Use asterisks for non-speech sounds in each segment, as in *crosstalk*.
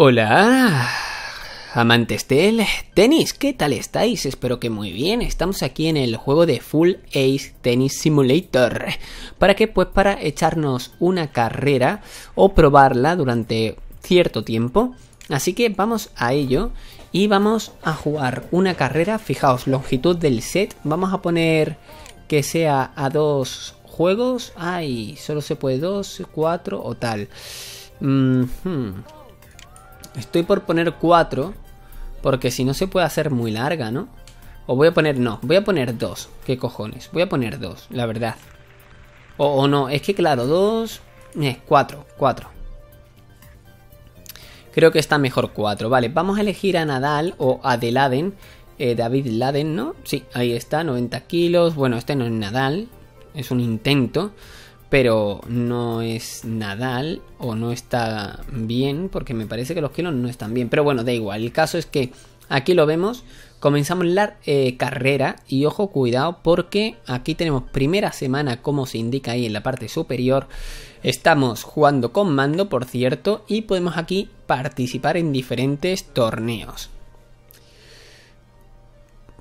Hola, amantes del tenis, ¿qué tal estáis? Espero que muy bien. Estamos aquí en el juego de Full Ace Tennis Simulator. ¿Para qué? Pues para echarnos una carrera o probarla durante cierto tiempo. Así que vamos a ello y vamos a jugar una carrera. Fijaos, longitud del set. Vamos a poner que sea a dos juegos. Ay, solo se puede dos, cuatro o tal. Mm Estoy por poner 4. Porque si no se puede hacer muy larga, ¿no? O voy a poner, no, voy a poner 2. ¿Qué cojones? Voy a poner 2, la verdad. O, no, es que claro, 2... Eh, 4, 4. Creo que está mejor 4. Vale, vamos a elegir a Nadal o a Deladen. Eh, David Laden, ¿no? Sí, ahí está, 90 kilos. Bueno, este no es Nadal, es un intento pero no es Nadal o no está bien, porque me parece que los kilos no están bien. Pero bueno, da igual. El caso es que aquí lo vemos. Comenzamos la eh, carrera y ojo, cuidado, porque aquí tenemos primera semana, como se indica ahí en la parte superior. Estamos jugando con mando, por cierto, y podemos aquí participar en diferentes torneos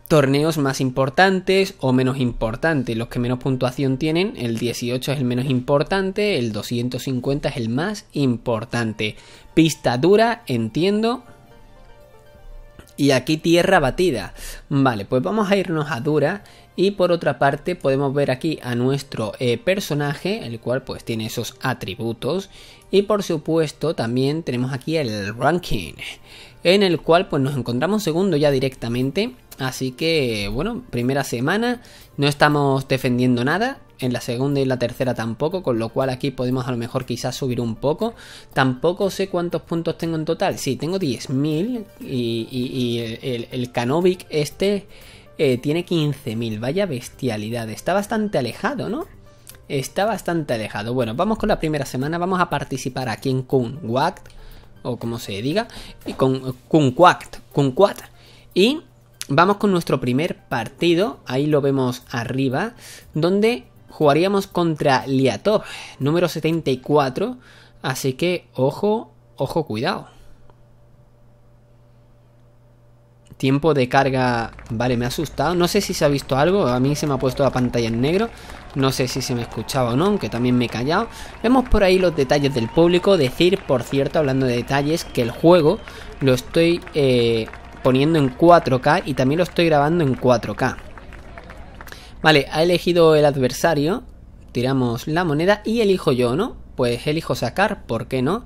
torneos más importantes o menos importantes. Los que menos puntuación tienen, el 18 es el menos importante, el 250 es el más importante. Pista dura, entiendo. Y aquí tierra batida. Vale, pues vamos a irnos a dura. Y por otra parte podemos ver aquí a nuestro eh, personaje, el cual pues tiene esos atributos. Y por supuesto también tenemos aquí el ranking, en el cual pues nos encontramos segundo ya directamente. Así que, bueno, primera semana, no estamos defendiendo nada, en la segunda y la tercera tampoco, con lo cual aquí podemos a lo mejor quizás subir un poco. Tampoco sé cuántos puntos tengo en total, sí, tengo 10.000 y, y, el, el, Canovic este eh, tiene 15.000, vaya bestialidad, está bastante alejado, ¿no? Está bastante alejado. Bueno, vamos con la primera semana, vamos a participar aquí en Kunwact, o como se diga, y con Kunquact, Kunquat, y Vamos con nuestro primer partido, ahí lo vemos arriba, donde jugaríamos contra Liatov, número 74, así que ojo, ojo, cuidado. Tiempo de carga, vale, me ha asustado, no sé si se ha visto algo, a mí se me ha puesto la pantalla en negro, no sé si se me escuchaba o no, aunque también me he callado. Vemos por ahí los detalles del público, decir, por cierto, hablando de detalles, que el juego lo estoy... Eh, poniendo en 4K y también lo estoy grabando en 4K. Vale, ha elegido el adversario, tiramos la moneda y elijo yo, ¿no? Pues elijo sacar, ¿por qué no?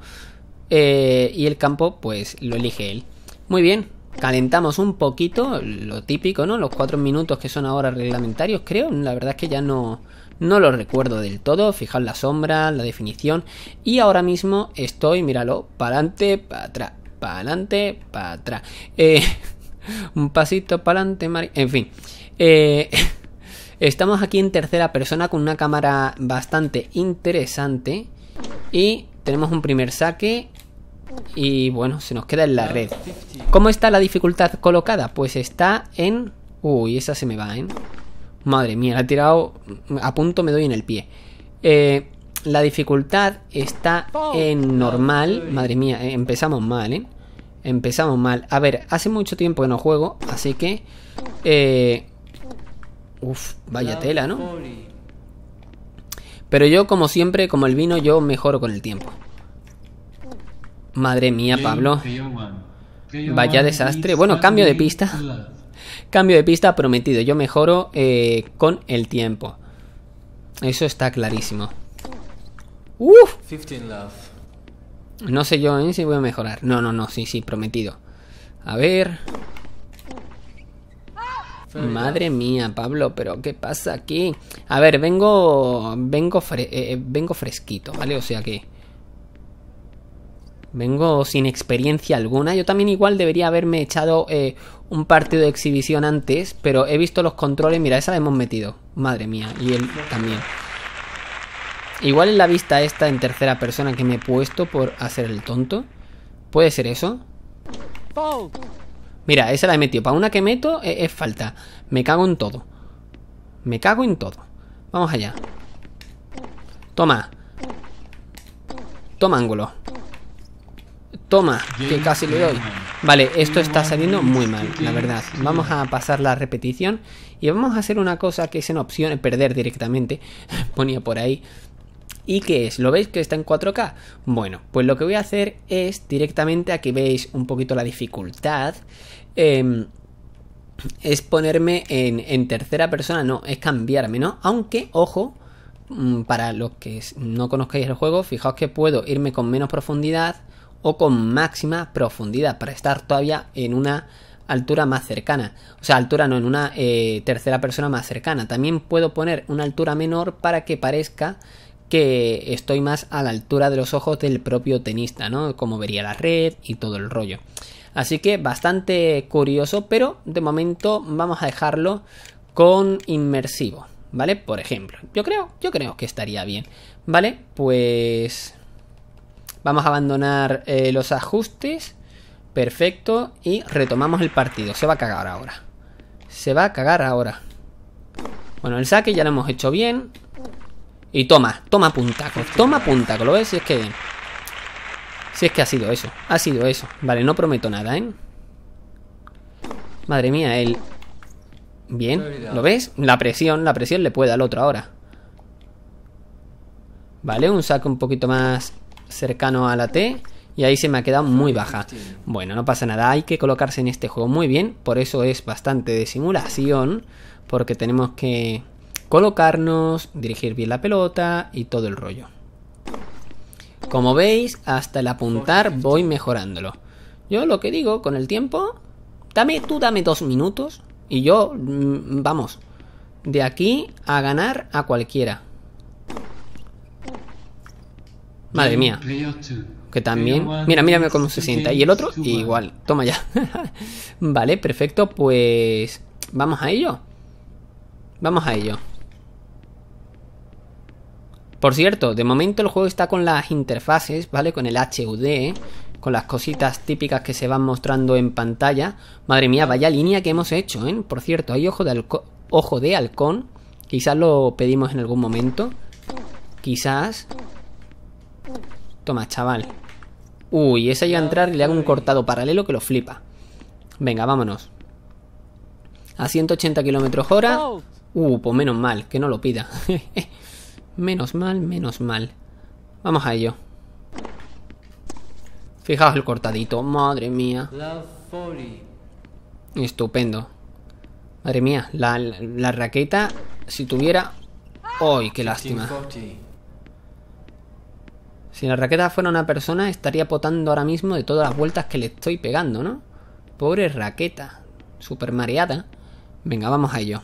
Eh, y el campo, pues lo elige él. Muy bien, calentamos un poquito, lo típico, ¿no? Los 4 minutos que son ahora reglamentarios, creo. La verdad es que ya no, no lo recuerdo del todo. Fijar la sombra, la definición. Y ahora mismo estoy, míralo, para adelante, para atrás para adelante, para atrás. Eh, *laughs* un pasito para adelante, en fin. Eh, *laughs* estamos aquí en tercera persona con una cámara bastante interesante. Y tenemos un primer saque. Y bueno, se nos queda en la red. ¿Cómo está la dificultad colocada? Pues está en... Uy, esa se me va, ¿eh? Madre mía, la he tirado... A punto me doy en el pie. Eh, la dificultad está en normal. Madre mía, eh, empezamos mal, ¿eh? Empezamos mal. A ver, hace mucho tiempo que no juego, así que... Eh... Uf, vaya tela, ¿no? Pero yo, como siempre, como el vino, yo mejoro con el tiempo. Madre mía, Pablo. Vaya desastre. Bueno, cambio de pista. *laughs* Cambio de pista prometido. Yo mejoro eh, con el tiempo. Eso está clarísimo. Uf. No sé yo ¿eh? si voy a mejorar. No, no, no, sí, sí, prometido. A ver. Madre mía, Pablo, pero ¿qué pasa aquí? A ver, vengo vengo eh, eh, vengo fresquito, ¿vale? O sea que vengo sin experiencia alguna. Yo también igual debería haberme echado un partido de exhibición antes, pero he visto los controles, mira, esa la hemos metido. Madre mía, y él también. Igual en la vista esta en tercera persona que me he puesto por hacer el tonto. ¿Puede ser eso? Mira, esa la he metido. Para una que meto es, es falta. Me cago en todo. Me cago en todo. Vamos allá. Toma. Toma ángulo. Toma, que casi le doy. Vale, esto está saliendo muy mal, la verdad. Vamos a pasar la repetición y vamos a hacer una cosa que es en opción perder directamente. *laughs* Ponía por ahí. ¿Y qué es? ¿Lo veis que está en 4K? Bueno, pues lo que voy a hacer es directamente, aquí veis un poquito la dificultad. Em, es ponerme en, en tercera persona, no, es cambiarme, ¿no? Aunque, ojo, mm, para los que no conozcáis el juego, fijaos que puedo irme con menos profundidad o con máxima profundidad para estar todavía en una altura más cercana. O sea, altura no, en una eh, tercera persona más cercana. También puedo poner una altura menor para que parezca que estoy más a la altura de los ojos del propio tenista, ¿no? Como vería la red y todo el rollo. Así que bastante curioso, pero de momento vamos a dejarlo con inmersivo, ¿vale? Por ejemplo, yo creo, yo creo que estaría bien, ¿vale? Pues Vamos a abandonar eh, los ajustes. Perfecto. Y retomamos el partido. Se va a cagar ahora. Se va a cagar ahora. Bueno, el saque ya lo hemos hecho bien. Y toma, toma puntaco. Toma puntaco. ¿Lo ves? Si es que... Si es que ha sido eso. Ha sido eso. Vale, no prometo nada, ¿eh? Madre mía, él... Bien, ¿lo ves? La presión, la presión le puede al otro ahora. Vale, un saque un poquito más cercano a la T y ahí se me ha quedado muy baja. Bueno, no pasa nada, hay que colocarse en este juego muy bien, por eso es bastante de simulación, porque tenemos que colocarnos, dirigir bien la pelota y todo el rollo. Como veis, hasta el apuntar voy mejorándolo. Yo lo que digo con el tiempo, dame tú dame dos minutos y yo, mm, vamos, de aquí a ganar a cualquiera. Madre mía. Que también... Mira, mira cómo se sienta. Y el otro, igual. Toma ya. *laughs* vale, perfecto. Pues... Vamos a ello. Vamos a ello. Por cierto, de momento el juego está con las interfaces, ¿vale? Con el HUD, con las cositas típicas que se van mostrando en pantalla. Madre mía, vaya línea que hemos hecho, ¿eh? Por cierto, hay ojo de, ojo de halcón. Quizás lo pedimos en algún momento. Quizás. Toma, chaval. Uy, esa llega a entrar y le hago un cortado paralelo que lo flipa. Venga, vámonos. A 180 kilómetros hora. Uh, pues menos mal, que no lo pida. *laughs* menos mal, menos mal. Vamos a ello. Fijaos el cortadito, madre mía. Estupendo. Madre mía, la, la raqueta, si tuviera... ¡Uy, qué lástima! Si la raqueta fuera una persona, estaría potando ahora mismo de todas las vueltas que le estoy pegando, ¿no? Pobre raqueta. Super mareada. Venga, vamos a ello.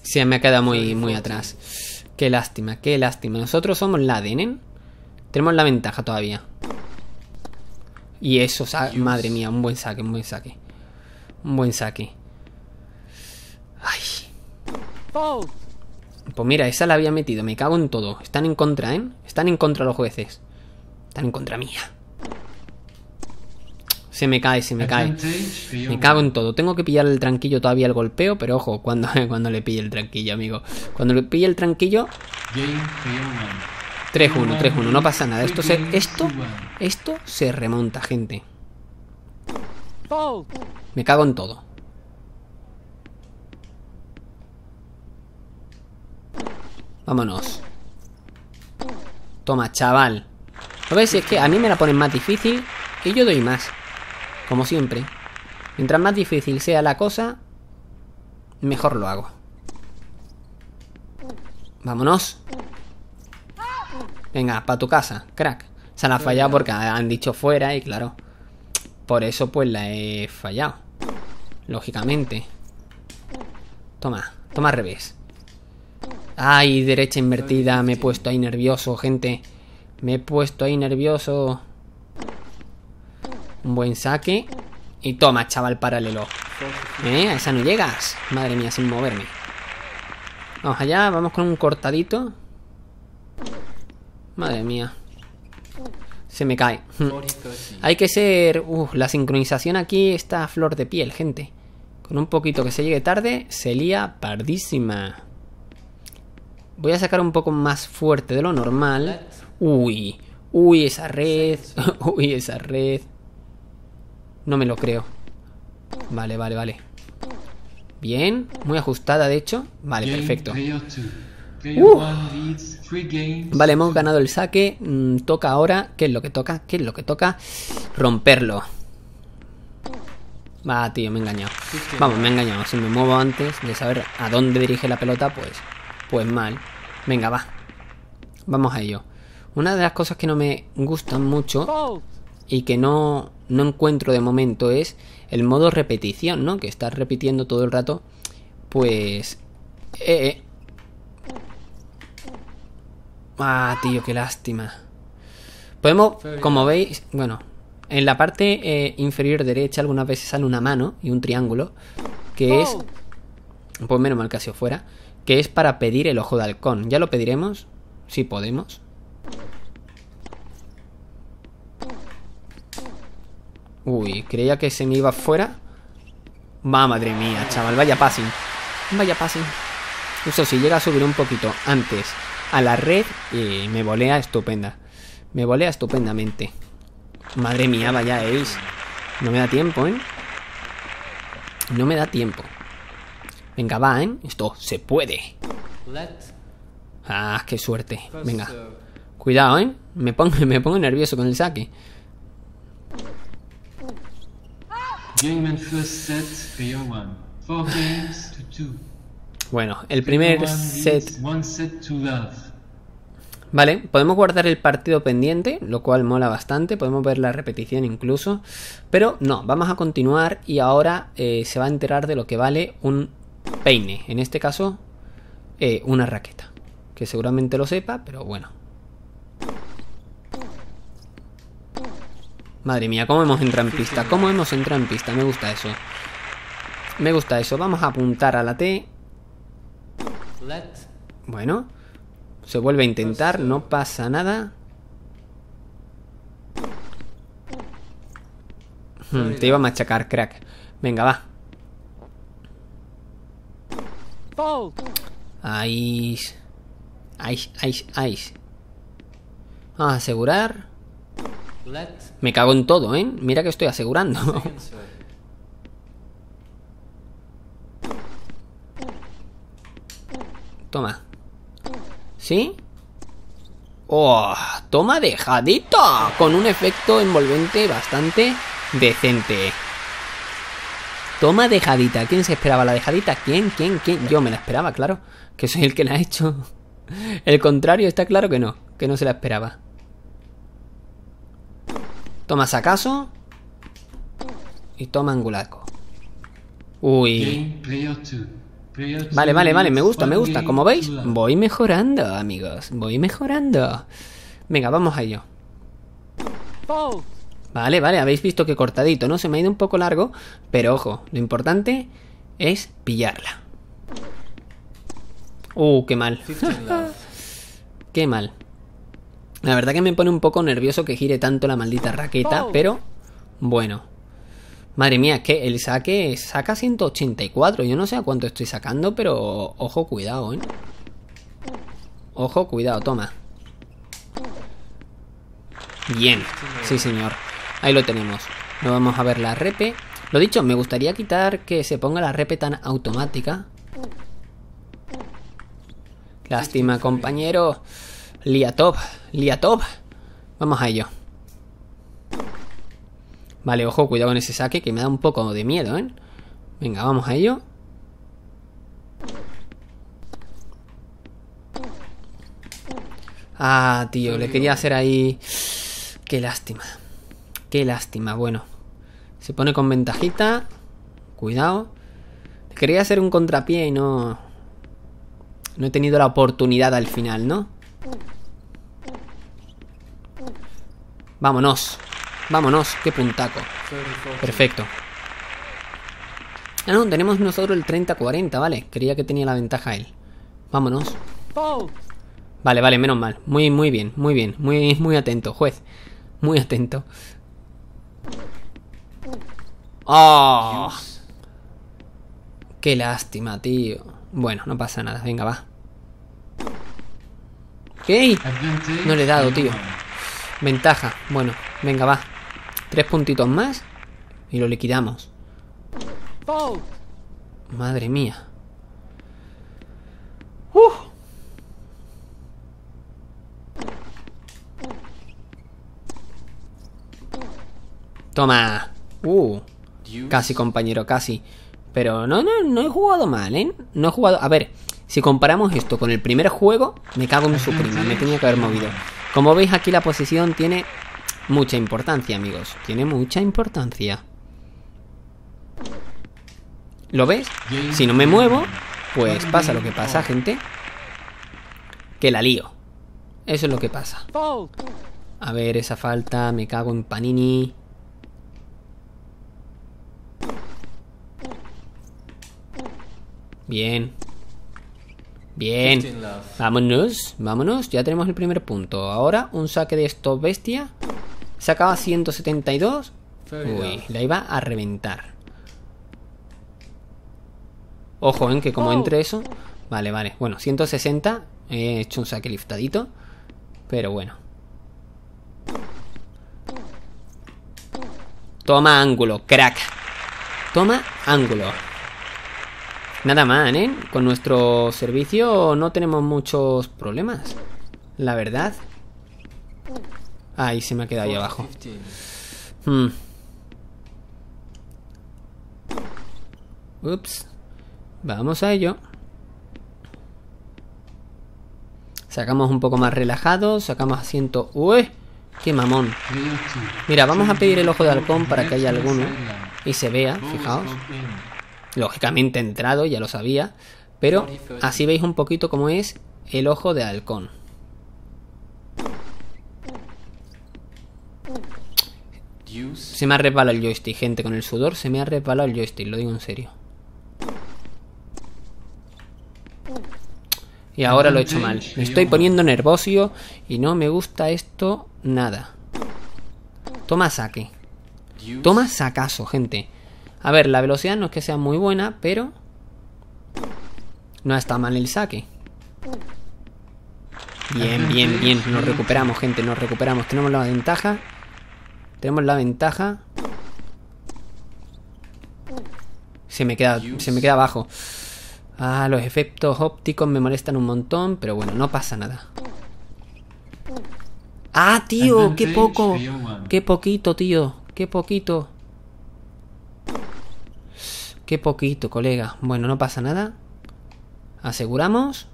Se me ha quedado muy, muy atrás. Qué lástima, qué lástima. Nosotros somos la ¿eh? Tenemos la ventaja todavía. Y eso, madre mía, un buen saque, un buen saque. Un buen saque. Ay. Pues mira, esa la había metido. Me cago en todo. Están en contra, ¿eh? Están en contra los jueces. Están en contra mía. Se me cae, se me cae. Me cago en todo. Tengo que pillar el tranquillo todavía el golpeo, pero ojo, cuando, *laughs* cuando le pille el tranquillo, amigo. Cuando le pille el tranquillo... 3-1, 3-1, no pasa nada. Esto se, esto, esto se remonta, gente. Me cago en todo. Vámonos. Toma, chaval. ¿Lo ves? Es que a mí me la ponen más difícil y yo doy más. Como siempre. Mientras más difícil sea la cosa, mejor lo hago. Vámonos. Venga, para tu casa, crack. Se la ha fallado porque han dicho fuera y claro. Por eso pues la he fallado. Lógicamente. Toma, toma al revés. Ay, derecha invertida. Me he puesto ahí nervioso, gente. Me he puesto ahí nervioso. Un buen saque. Y toma, chaval, paralelo. ¿Eh? A esa no llegas. Madre mía, sin moverme. Vamos allá, vamos con un cortadito. Madre mía. Se me cae. *laughs* Hay que ser... Uf, la sincronización aquí está a flor de piel, gente. Con un poquito que se llegue tarde, se lía pardísima. Voy a sacar un poco más fuerte de lo normal. Uy, Uy, esa red. *laughs* Uy, esa red. No me lo creo. Vale, vale, vale. Bien, muy ajustada de hecho. Vale, perfecto. Uh. Vale, hemos ganado el saque. Mm, toca ahora. ¿Qué es lo que toca? ¿Qué es lo que toca? Romperlo. Va, tío, me he engañado. Vamos, me he engañado. Si me muevo antes de saber a dónde dirige la pelota, pues, pues mal. Venga, va. Vamos a ello. Una de las cosas que no me gustan mucho y que no, no encuentro de momento es el modo repetición, ¿no? Que estás repitiendo todo el rato. Pues... Eh, eh. Ah, tío, qué lástima. Podemos, como veis, bueno, en la parte eh, inferior derecha algunas veces sale una mano y un triángulo, que es, pues menos mal que así fuera, que es para pedir el ojo de halcón. Ya lo pediremos, si podemos. Uy, creía que se me iba fuera. Madre mía, chaval, vaya passing. Vaya passing. Eso sí, llega a subir un poquito antes a la red y me volea estupenda. Me volea estupendamente. Madre mía, vaya Ace. No me da tiempo, ¿eh? No me da tiempo. Venga, va, ¿eh? Esto se puede. Ah, qué suerte. Venga. Cuidado, ¿eh? Me pongo, *laughs* me pongo nervioso con el saque. Bueno, el primer set Vale, podemos guardar el partido pendiente, lo cual mola bastante, podemos ver la repetición incluso, pero no, vamos a continuar y ahora eh, se va a enterar de lo que vale un peine, en este caso eh, una raqueta, que seguramente lo sepa, pero bueno. Madre mía, cómo hemos entrado en pista, cómo hemos entrado en pista, me gusta eso. Me gusta eso, vamos a apuntar a la T. Bueno, se vuelve a intentar, no pasa nada. Hmm, te iba a machacar, crack. Venga, va. Ice. Ice, ice, ice. A asegurar. Me cago en todo, ¿eh? Mira que estoy asegurando. *laughs* Toma. ¿Sí? ¡Oh! Toma dejadita. Con un efecto envolvente bastante decente. Toma dejadita. ¿Quién se esperaba la dejadita? ¿Quién? ¿Quién? ¿Quién? Yo me la esperaba, claro. Que soy el que la ha hecho. *laughs* El contrario está claro que no. Que no se la esperaba. Toma sacaso. Y toma angulaco. Uy. Vale, vale, vale, me gusta, me gusta. Como veis, voy mejorando, amigos. Voy mejorando. Venga, vamos a ello. Vale, vale, habéis visto que cortadito, ¿no? Se me ha ido un poco largo, pero ojo, lo importante es pillarla. Uh, qué mal. *laughs* qué mal. La verdad que me pone un poco nervioso que gire tanto la maldita raqueta, pero bueno. Madre mía, es que el saque saca 184. Yo no sé a cuánto estoy sacando, pero ojo, cuidado, ¿eh? Ojo, cuidado, toma. Bien, sí señor. Ahí lo tenemos. No vamos a ver la repe. Lo dicho, me gustaría quitar que se ponga la repe tan automática. Lástima, compañero. Lía top, lía top. Vamos a ello. Vale, ojo, cuidado con ese saque que me da un poco de miedo, ¿eh? Venga, vamos a ello. Ah, tío, le quería hacer ahí... Qué lástima. Qué lástima, bueno. Se pone con ventajita. Cuidado. Quería hacer un contrapié y no... No he tenido la oportunidad al final, ¿no? Vámonos. Vámonos, qué puntaco. Perfecto. Ah, no, tenemos nosotros el 30-40, vale. Creía que tenía la ventaja él. Vámonos. Vale, vale, menos mal. Muy, muy bien, muy bien. Muy, muy atento, juez. Muy atento. ¡Oh! Qué lástima, tío. Bueno, no pasa nada. Venga, va. ¿Qué? No le he dado, tío. Ventaja. Bueno, venga, va. Tres puntitos más y lo liquidamos. Madre mía. Toma. Uh. Casi, compañero, casi. Pero no, no, no he jugado mal, ¿eh? No he jugado... A ver, si comparamos esto con el primer juego, me cago en su prima. Me tenía que haber movido. Como veis aquí la posición tiene mucha importancia, amigos. Tiene mucha importancia. ¿Lo ves? Si no me muevo, pues pasa lo que pasa, gente. Que la lío. Eso es lo que pasa. A ver, esa falta, me cago en Panini. Bien. Bien. Vámonos, vámonos. Ya tenemos el primer punto. Ahora un saque de estos bestia. Sacaba 172. Uy, la iba a reventar. Ojo, en que como entre eso... Vale, vale. Bueno, 160. He hecho un saque liftadito. Pero bueno. Toma ángulo, crack. Toma ángulo. Nada más, ¿eh? Con nuestro servicio no tenemos muchos problemas. La verdad. Ahí se me ha quedado ahí abajo. Hmm. Ups. Vamos a ello. Sacamos un poco más relajado. Sacamos asiento. ¡Uy! ¡Qué mamón! Mira, vamos a pedir el ojo de halcón para que haya alguno. Y se vea, fijaos. Lógicamente entrado, ya lo sabía. Pero así veis un poquito cómo es el ojo de halcón. Se me ha resbalado el joystick, gente, con el sudor se me ha resbalado el joystick, lo digo en serio. Y ahora lo he hecho mal. Me estoy poniendo nervioso y no me gusta esto nada. Toma saque. Toma sacaso, gente. A ver, la velocidad no es que sea muy buena, pero... No está mal el saque. Bien, bien, bien. Nos recuperamos, gente. Nos recuperamos. Tenemos la ventaja. Tenemos la ventaja. Se me queda, se me queda abajo. Ah, los efectos ópticos me molestan un montón, pero bueno, no pasa nada. Ah, tío, qué poco. Qué poquito, tío. Qué poquito. Qué poquito, colega. Bueno, no pasa nada. Aseguramos.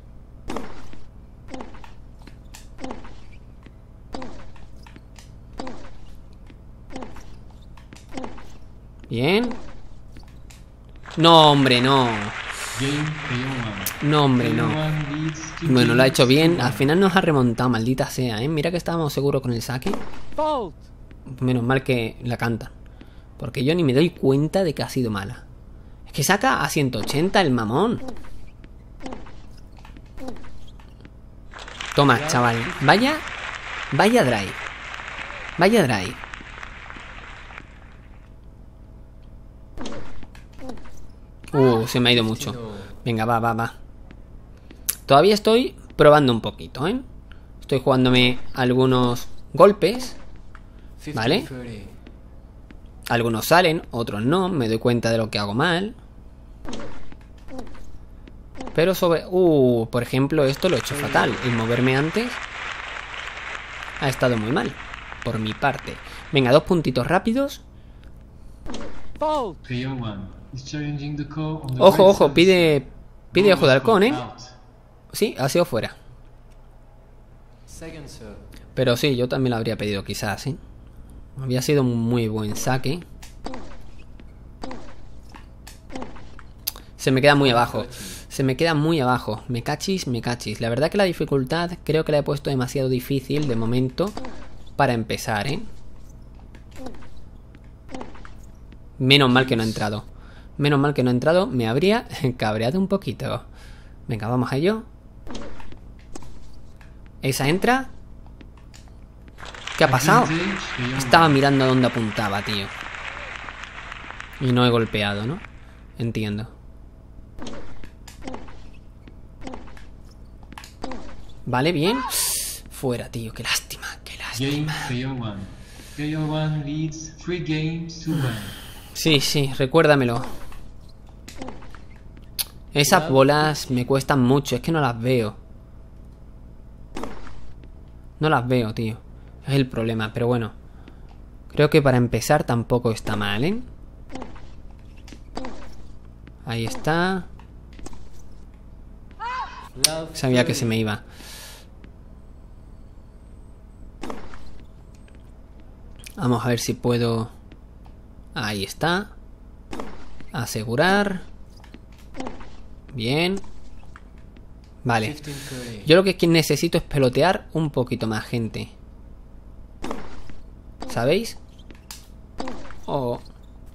Bien. No, hombre, no. No, hombre, no. Bueno, lo ha hecho bien. Al final nos ha remontado, maldita sea, ¿eh? Mira que estábamos seguros con el saque. Menos mal que la canta. Porque yo ni me doy cuenta de que ha sido mala. Que saca a 180 el mamón. Toma, chaval. Vaya. Vaya drive. Vaya drive. Uh, se me ha ido mucho. Venga, va, va, va. Todavía estoy probando un poquito, ¿eh? Estoy jugándome algunos golpes. ¿Vale? Algunos salen, otros no. Me doy cuenta de lo que hago mal. Pero sobre... Uh, por ejemplo, esto lo he hecho fatal. El moverme antes ha estado muy mal. Por mi parte. Venga, dos puntitos rápidos. Ojo, ojo, pide... Pide ojo de halcón, ¿eh? Sí, ha sido fuera. Pero sí, yo también lo habría pedido quizás, ¿eh? Había sido un muy buen saque. Se me queda muy abajo. Se me queda muy abajo. Me cachis, me cachis. La verdad que la dificultad creo que la he puesto demasiado difícil de momento para empezar, ¿eh? Menos mal que no ha entrado. Menos mal que no ha entrado. Me habría *laughs* cabreado un poquito. Venga, vamos a ello. Esa entra. ¿Qué ha pasado? Estaba mirando a dónde apuntaba, tío. Y no he golpeado, ¿no? Entiendo. Vale, bien. Fuera, tío. Qué lástima, qué lástima. Sí, sí, recuérdamelo. Esas bolas me cuestan mucho, es que no las veo. No las veo, tío. Es el problema, pero bueno. Creo que para empezar tampoco está mal, ¿eh? Ahí está. Sabía que se me iba. Vamos a ver si puedo... Ahí está. Asegurar. Bien. Vale. Yo lo que necesito es pelotear un poquito más, gente. ¿Sabéis? Oh.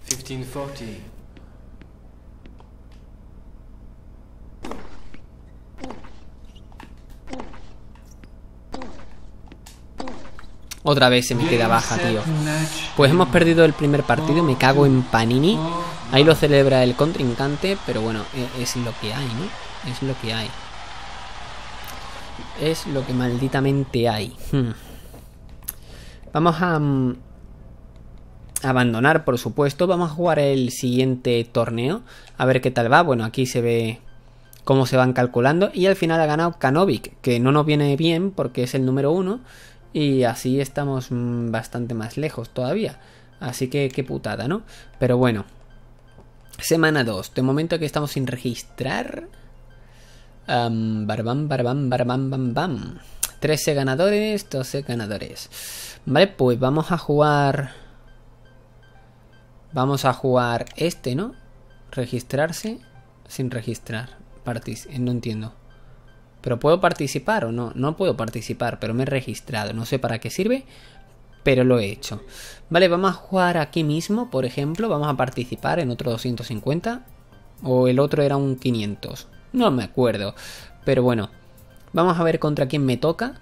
1540. Otra vez se me queda baja, tío. Pues hemos perdido el primer partido, me cago en Panini. Ahí lo celebra el contrincante, pero bueno, e-, es, lo que hay, ¿no? Es lo que hay. Es lo que malditamente hay. Hmm. Vamos a... Mm, abandonar, por supuesto. Vamos a jugar el siguiente torneo. A ver qué tal va. Bueno, aquí se ve cómo se van calculando. Y al final ha ganado Kanovic, que no nos viene bien porque es el número uno. Y así estamos mm, bastante más lejos todavía. Así que qué putada, ¿no? Pero bueno. Semana 2. De momento que estamos sin registrar. Um, barbam, barbam, barbam, bam, bam. 13 ganadores, 12 ganadores. Vale, pues vamos a jugar... Vamos a jugar este, ¿no? Registrarse sin registrar. Partic no entiendo. ¿Pero puedo participar o no? No puedo participar, pero me he registrado. No sé para qué sirve, pero lo he hecho. Vale, vamos a jugar aquí mismo, por ejemplo. Vamos a participar en otro 250. O el otro era un 500. No me acuerdo. Pero bueno, vamos a ver contra quién me toca.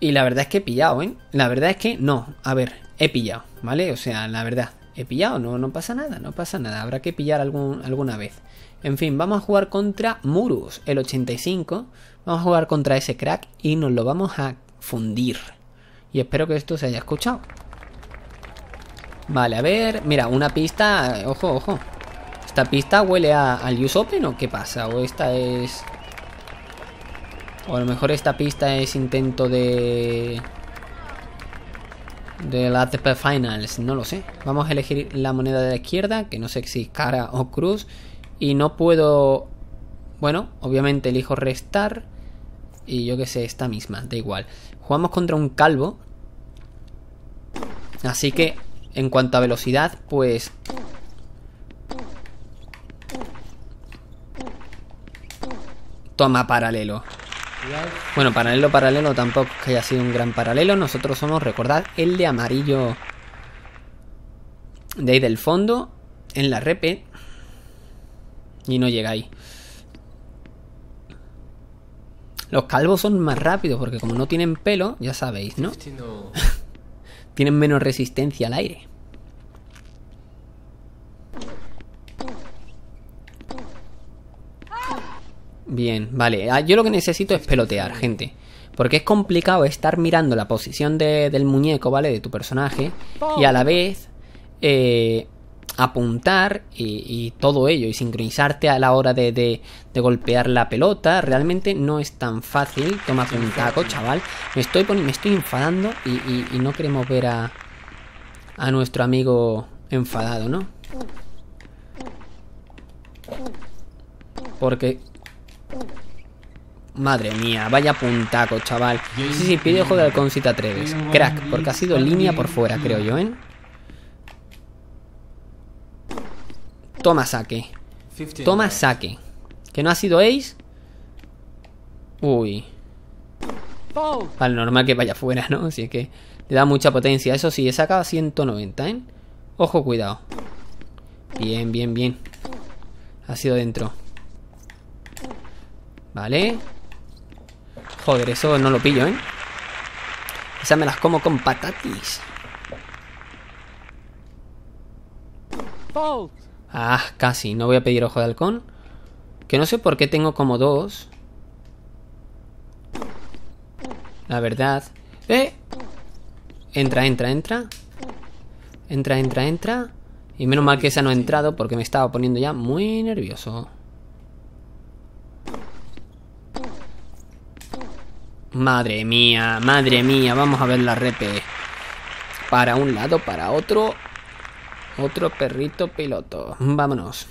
Y la verdad es que he pillado, ¿eh? La verdad es que no. A ver, he pillado, ¿vale? O sea, la verdad, he pillado, no, no pasa nada, no pasa nada. Habrá que pillar algún, alguna vez. En fin, vamos a jugar contra Murus, el 85. Vamos a jugar contra ese crack y nos lo vamos a fundir. Y espero que esto se haya escuchado. Vale, a ver. Mira, una pista. Ojo, ojo. ¿Esta pista huele a, al Use Open o qué pasa? ¿O esta es...? O a lo mejor esta pista es intento de... De la ATP Finals, no lo sé. Vamos a elegir la moneda de la izquierda, que no sé si cara o cruz. Y no puedo... Bueno, obviamente elijo restar. Y yo que sé, esta misma, da igual. Jugamos contra un calvo. Así que, en cuanto a velocidad, pues... Toma paralelo. Bueno, paralelo, paralelo tampoco que haya sido un gran paralelo. Nosotros somos, recordad, el de amarillo de ahí del fondo, en la repe. Y no llega ahí. Los calvos son más rápidos porque como no tienen pelo, ya sabéis, ¿no? *laughs* tienen menos resistencia al aire. Bien, vale. Ah, yo lo que necesito es pelotear, gente. Porque es complicado estar mirando la posición del muñeco, ¿vale? De tu personaje. Y a la vez eh, apuntar y, todo ello. Y sincronizarte a la hora de, golpear la pelota. Realmente no es tan fácil. Toma un taco, chaval. Me estoy, me estoy enfadando y, y no queremos ver a, a nuestro amigo enfadado, ¿no? Porque Madre mía, vaya puntaco, chaval. Sí, sí, pide ojo de halcón si te atreves. Crack, porque ha sido línea por fuera, creo yo, ¿eh? Toma saque. Toma saque. ¿Que no ha sido ace? Uy. Vale, normal que vaya fuera, ¿no? Así que le da mucha potencia. Eso sí, he sacado 190, ¿eh? Ojo, cuidado. Bien, bien, bien. Ha sido dentro. Vale. Joder, eso no lo pillo, ¿eh? Esas me las como con patatis. Ah, casi. No voy a pedir ojo de halcón. Que no sé por qué tengo como dos. La verdad. ¡Eh! Entra, entra, entra. Entra, entra, entra. Y menos mal que esa no ha entrado porque me estaba poniendo ya muy nervioso. Madre mía, madre mía, vamos a ver la repe. Para un lado, para otro. Otro perrito piloto. Vámonos.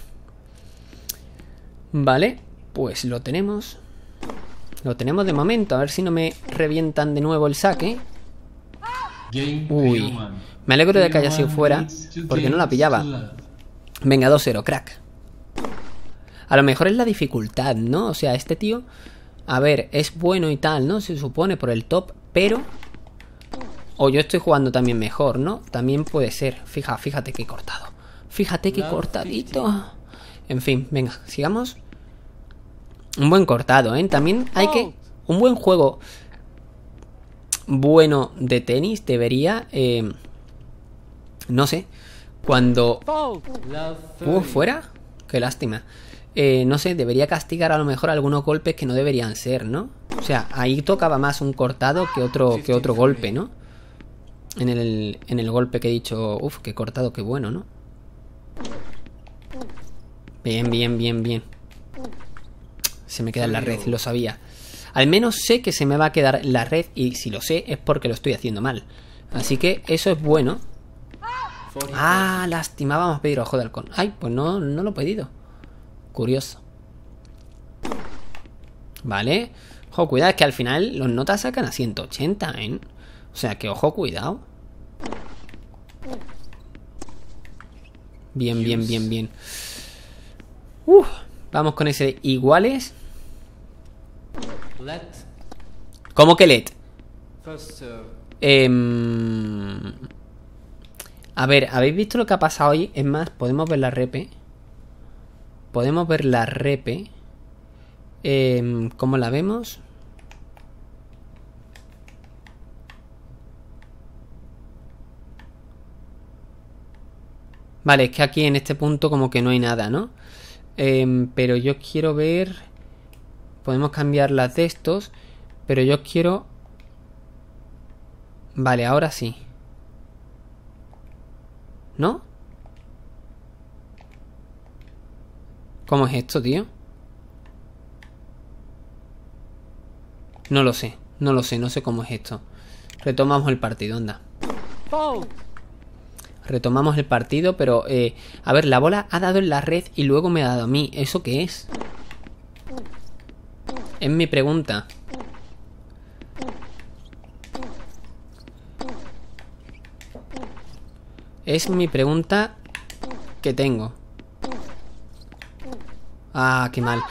Vale, pues lo tenemos. Lo tenemos de momento. A ver si no me revientan de nuevo el saque. Uy. Me alegro de que haya sido fuera. Porque no la pillaba. Venga, 2-0, crack. A lo mejor es la dificultad, ¿no? O sea, este tío, a ver, es bueno y tal, ¿no? Se supone por el top, pero... O yo estoy jugando también mejor, ¿no? También puede ser. Fija, fíjate qué cortado. Fíjate Love cortadito. En fin, venga, sigamos. Un buen cortado, ¿eh? También hay que... Un buen juego bueno de tenis debería... eh, no sé. Cuando 30. fuera. Qué lástima. Eh, no sé, debería castigar a lo mejor algunos golpes que no deberían ser, ¿no? O sea, ahí tocaba más un cortado que otro, que otro golpe, ¿no? En el, en el golpe que he dicho, uff, qué cortado, qué bueno, ¿no? Bien, bien, bien, bien. Se me queda en la red, lo sabía. Al menos sé que se me va a quedar la red y si lo sé es porque lo estoy haciendo mal. Así que eso es bueno. 40. Ah, lástima, vamos a pedir ojo de halcón. Ay, pues no, no lo he pedido. Curioso. Vale. Ojo, cuidado, es que al final los notas sacan a 180, ¿eh? O sea, que ojo, cuidado. Bien, bien, bien, bien. Uf, vamos con ese iguales. Let. ¿Cómo que let? First. Em, a ver, ¿habéis visto lo que ha pasado hoy? Es más, podemos ver la repe. Podemos ver la repe. Em, ¿Cómo la vemos? Vale, es que aquí en este punto como que no hay nada, ¿no? Em, pero yo quiero ver... Podemos cambiar las de estos. Pero yo quiero... Vale, ahora sí. ¿No? ¿Cómo es esto, tío? No lo sé, no lo sé, no sé cómo es esto. Retomamos el partido, anda. Retomamos el partido, pero... eh, a ver, la bola ha dado en la red y luego me ha dado a mí. ¿Eso qué es? Es mi pregunta. Es mi pregunta que tengo. Ah, qué mal.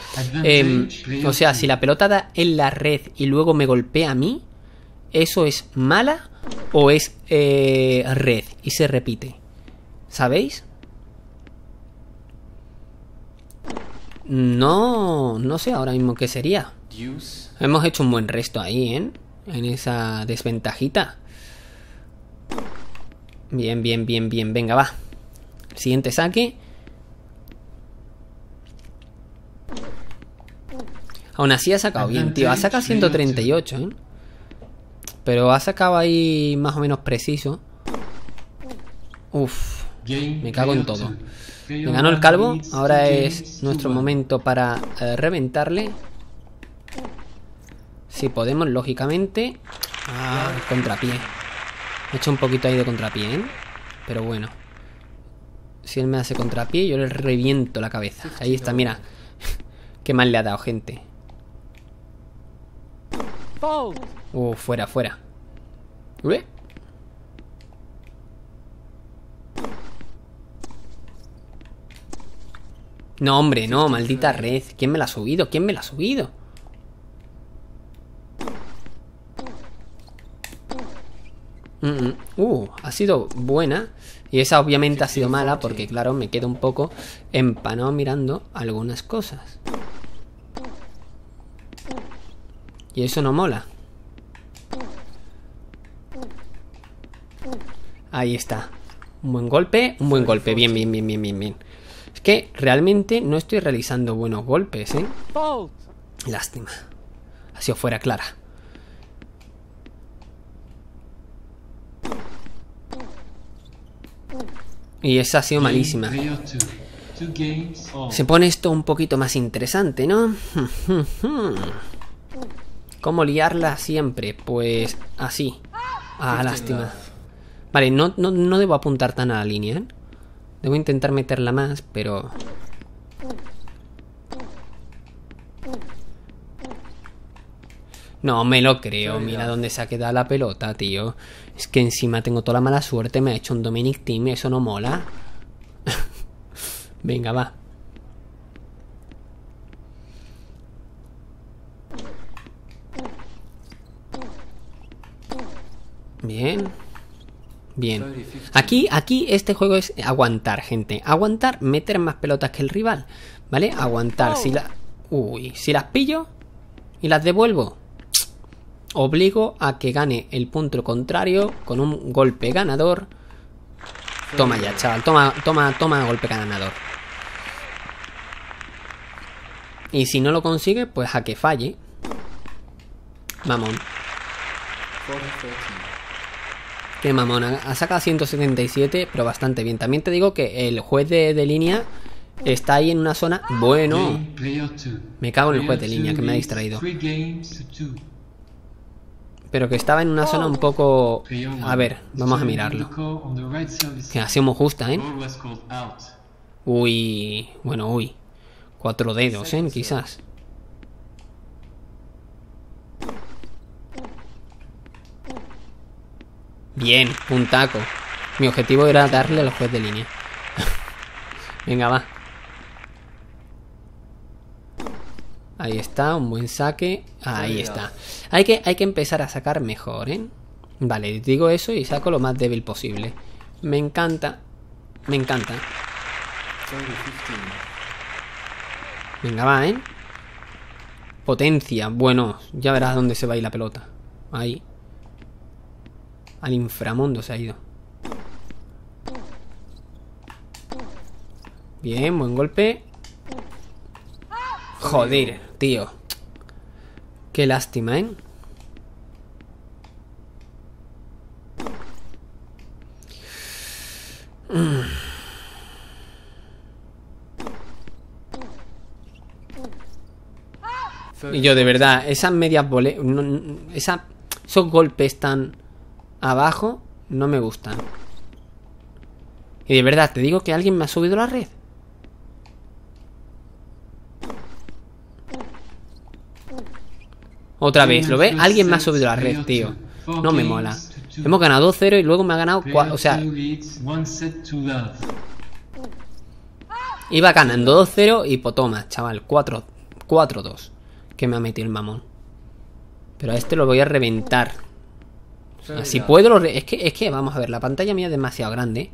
Em, o sea, si la pelota da en la red y luego me golpea a mí, ¿eso es mala o es eh, red y se repite? ¿Sabéis? No, no sé ahora mismo qué sería. Hemos hecho un buen resto ahí, ¿eh? En esa desventajita. Bien, bien, bien, bien. Venga, va. Siguiente saque. Aún así ha sacado bien, tío. Ha sacado 138, ¿eh? Pero ha sacado ahí más o menos preciso. Uf. Me cago en todo. Me ganó el calvo. Ahora es nuestro momento para eh, reventarle. Si podemos, lógicamente. Ah, contrapié. He hecho un poquito ahí de contrapié, ¿eh? Pero bueno. Si él me hace contrapié, yo le reviento la cabeza. Ahí está, mira. *laughs* Qué mal le ha dado, gente. Uh, fuera, fuera. No, hombre, no, maldita red. ¿Quién me la ha subido? ¿Quién me la ha subido? Mm, mm. Uh, ha sido buena. Y esa obviamente ha sido mala porque, claro, me quedo un poco empanado mirando algunas cosas. Y eso no mola. Ahí está. Un buen golpe, un buen golpe. Bien, bien, bien, bien, bien, bien. Es que realmente no estoy realizando buenos golpes, ¿eh? Lástima. Ha sido fuera clara. Y esa ha sido malísima. Player 2. Two games all. Se pone esto un poquito más interesante, ¿no? *laughs* ¿Cómo liarla siempre? Pues así. Ah, lástima. Vale, no, no, no debo apuntar tan a la línea, ¿eh? Debo intentar meterla más, pero... No me lo creo, mira dónde se ha quedado la pelota, tío. Es que encima tengo toda la mala suerte, me ha hecho un Dominic Team, eso no mola. *laughs* Venga, va. Bien. Bien. Aquí, aquí este juego es aguantar, gente. Aguantar, meter más pelotas que el rival. ¿Vale? Aguantar. Si la... Uy, si las pillo y las devuelvo, obligo a que gane el punto contrario con un golpe ganador. Toma ya, chaval. Toma, toma, toma golpe ganador. Y si no lo consigue, pues a que falle. Mamón. 40-13. Qué mamón. Ha sacado 177, pero bastante bien. También te digo que el juez de, de línea está ahí en una zona. Bueno. Game player 2. Me cago en el juez de línea, que me ha distraído. Pero que estaba en una zona un poco... A ver, vamos a mirarlo. Que ha sido muy justa, ¿eh? Uy... Bueno, uy. Cuatro dedos, ¿eh? Quizás. Bien, un taco. Mi objetivo era darle al juez de línea. *laughs* Venga, va. Ahí está, un buen saque. Ahí está. Hay que, hay que empezar a sacar mejor, ¿eh? Vale, digo eso y saco lo más débil posible. Me encanta. Me encanta. 30-15. Venga, va, ¿eh? Potencia. Bueno, ya verás dónde se va a ir la pelota. Ahí. Al inframundo se ha ido. Bien, buen golpe. Joder, tío. Qué lástima, ¿eh? Y yo, de verdad, esas medias no- no- esa- esos golpes tan abajo no me gustan. Y de verdad, te digo que alguien me ha subido la red. Otra vez, ¿lo ve? Alguien me ha subido la red, tío. No me mola. Hemos ganado 2-0 y luego me ha ganado 4. O sea, iba ganando 2-0 y pues toma, chaval, 4 4-2. Que me ha metido el mamón. Pero a este lo voy a reventar. O sea, si puedo, lo re- es, que, es que, vamos a ver, la pantalla mía es demasiado grande.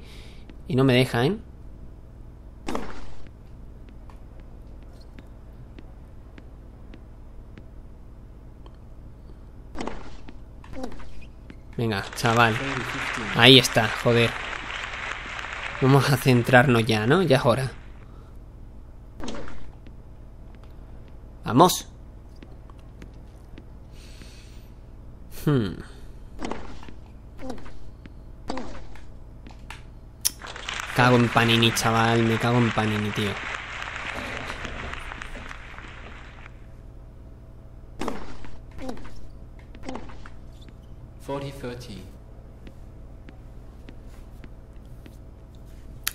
Y no me deja, ¿eh? Venga, chaval. 30-15. Ahí está, joder. Vamos a centrarnos ya, ¿no? Ya es hora. Vamos. Hmm. Cago en Panini, chaval. Me cago en Panini, tío. Forty thirty.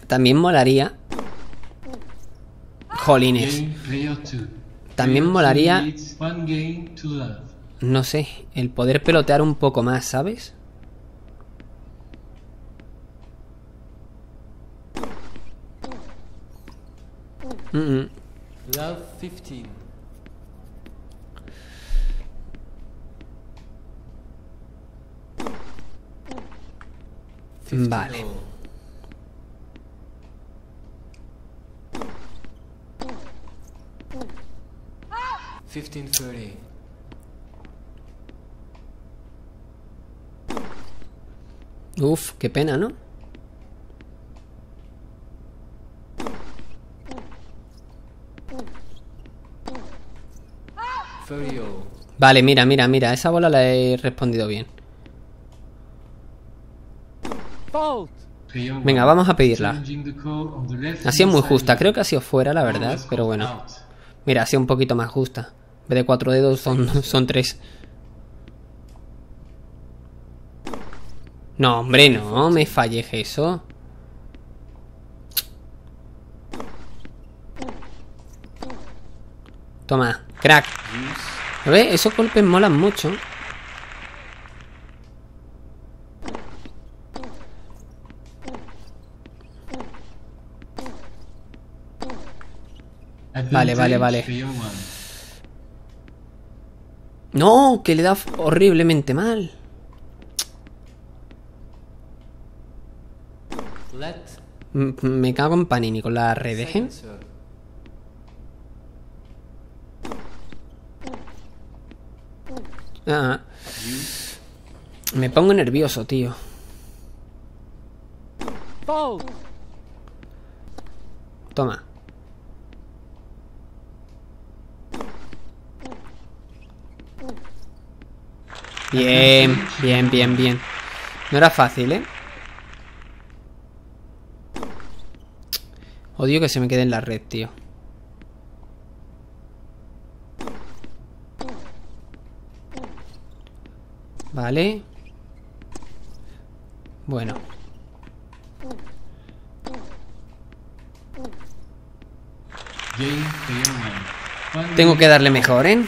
También molaría. Jolines. También molaría-. No sé, el poder pelotear un poco más, ¿sabes? Mm, mm. Love 15. Vale. 15 all. Fifteen thirty. Uf, qué pena, ¿no? Thirty all. Vale, mira, mira, mira, esa bola la he respondido bien. Venga, vamos a pedirla. Ha sido muy justa. Creo que ha sido fuera, la verdad. Pero bueno. Mira, ha sido un poquito más justa. En vez de cuatro dedos son, *laughs* son tres. No, hombre, no me falles eso. Toma, crack. ¿Ves? Esos golpes molan mucho. Vale, vale, vale. No, que le da horriblemente mal. Me cago en Panini con la red, ¿eh? Ah, me pongo nervioso, tío. Toma. Bien, bien, bien, bien. No era fácil, ¿eh? Odio que se me quede en la red, tío. Vale. Bueno. Tengo que darle mejor, ¿eh?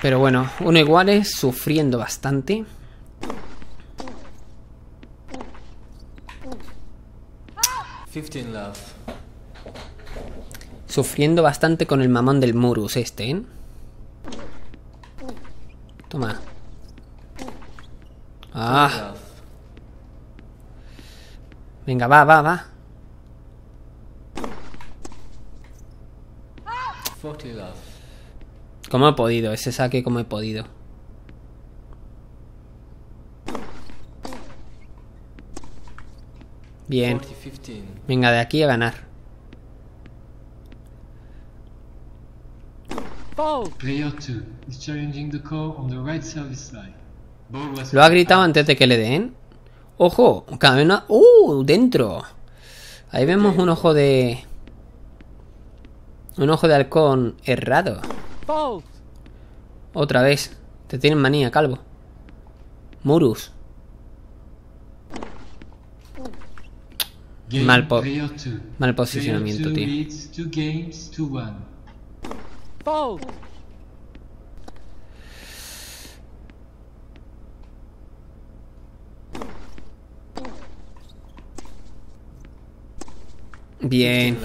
Pero bueno, uno igual es sufriendo bastante. Sufriendo bastante con el mamón del Murus este, ¿eh? Toma. Ah, venga, va, va, va. Forty love. Como he podido, ese saque como he podido. Bien. Venga, de aquí a ganar. Player two is challenging the call on the right service line. Lo ha gritado antes de que le den. ¡Ojo! Cabe una... ¡Uh! ¡Dentro! Ahí vemos un ojo de... Un ojo de halcón errado. Otra vez. Te tienen manía, calvo. Murus. Mal po-. Mal posicionamiento, tío. leads two games to one. Bien.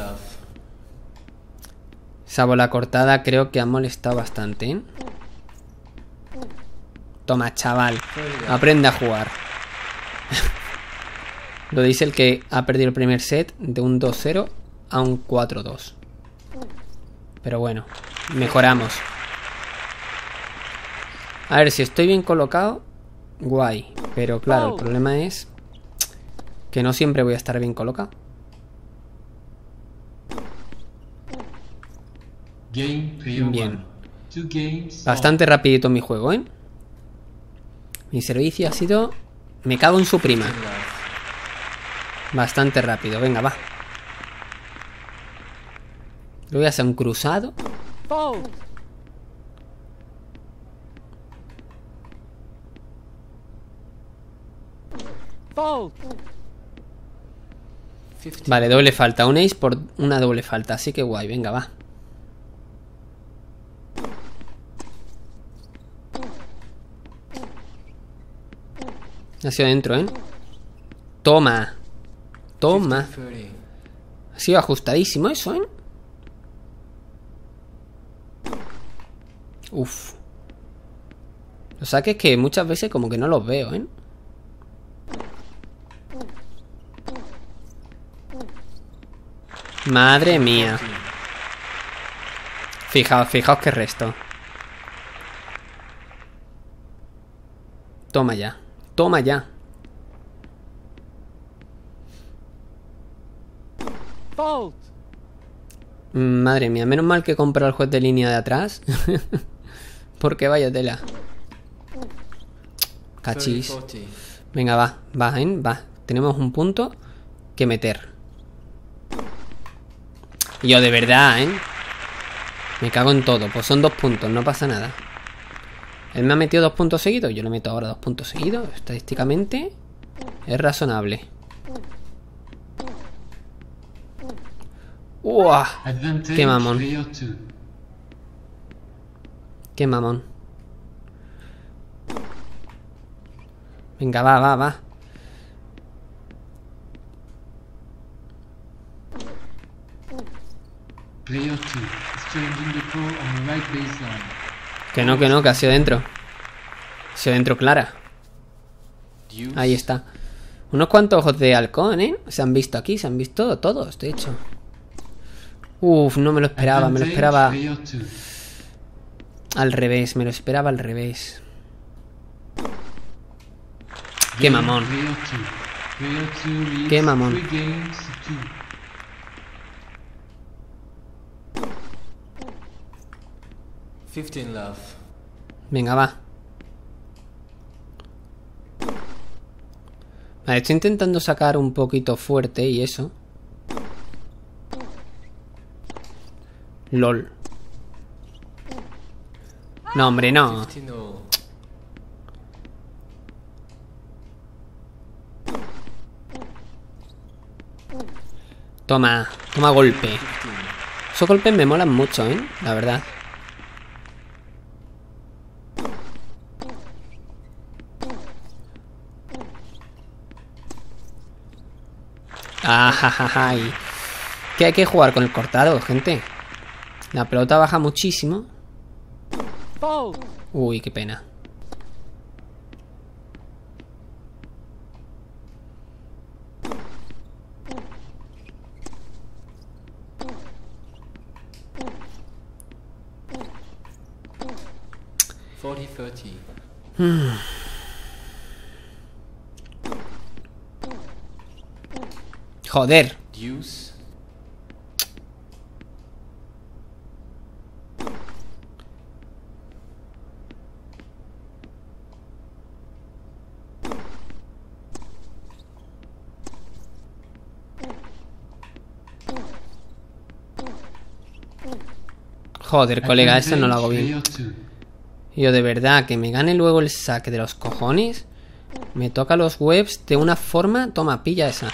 Esa bola cortada creo que ha molestado bastante, ¿eh? Toma, chaval. Aprende a jugar. *laughs* Lo dice el que ha perdido el primer set de un 2-0 a un 4-2. Pero bueno, mejoramos. A ver, si estoy bien colocado, guay. Pero claro, el problema es que no siempre voy a estar bien colocado. Game, player Bien. Bastante rapidito mi juego, ¿eh? Mi servicio ha sido... Me cago en su prima. Bastante rápido, venga, va. Lo voy a hacer un cruzado. Vale, doble falta. Un ace por una doble falta. Así que guay, venga, va. Ha sido dentro, ¿eh? Toma. Toma. Ha sido ajustadísimo eso, ¿eh? Uf. Los saques que muchas veces como que no los veo, ¿eh? Madre mía. Fijaos, fijaos que resto. Toma ya. Toma ya. Mm, Madre mía, menos mal que compré al juez de línea de atrás. *laughs* Porque vaya tela. Cachis. Venga, va, va, ¿eh? va. Tenemos un punto que meter. Yo de verdad, ¿eh? Me cago en todo. Pues son dos puntos, no pasa nada. Él me ha metido dos puntos seguidos. Yo le meto ahora dos puntos seguidos. Estadísticamente es razonable. ¡Uah! Qué mamón. player 2. Qué mamón. Venga, va, va, va. Player 2 is challenging the on the right baseline. Que no, que no, que ha sido dentro. Ha sido dentro clara. Ahí está. Unos cuantos ojos de halcón, ¿eh? Se han visto aquí, se han visto todos, de hecho. Uf, no me lo esperaba, me lo esperaba player 2. al revés, me lo esperaba al revés. Qué mamón. Player 2. Player 2 leads Qué mamón. Three games to two. Fifteen love. Venga, va. Vale, estoy intentando sacar un poquito fuerte y eso. LOL. No, hombre, no. Toma, toma golpe. Esos golpes me molan mucho, ¿eh? La verdad. Ajajajay. Que hay que jugar con el cortado, gente. La pelota baja muchísimo. Uy, qué pena. Forty Joder. Joder, colega, eso no lo hago bien. Player 2. Yo de verdad, que me gane luego el saque de los cojones. Me toca los webs de una forma. Toma, pilla esa.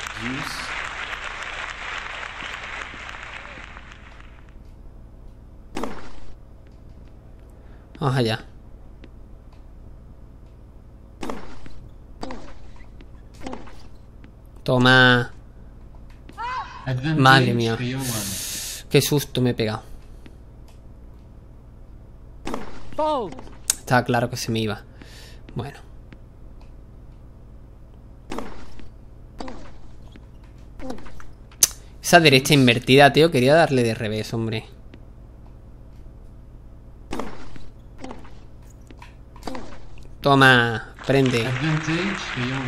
Vamos allá. Toma. Madre mía. player 1. Qué susto me he pegado. Estaba claro que se me iba. Bueno. Esa derecha invertida, tío. Quería darle de revés, hombre. Toma, prende. Advantage player 1.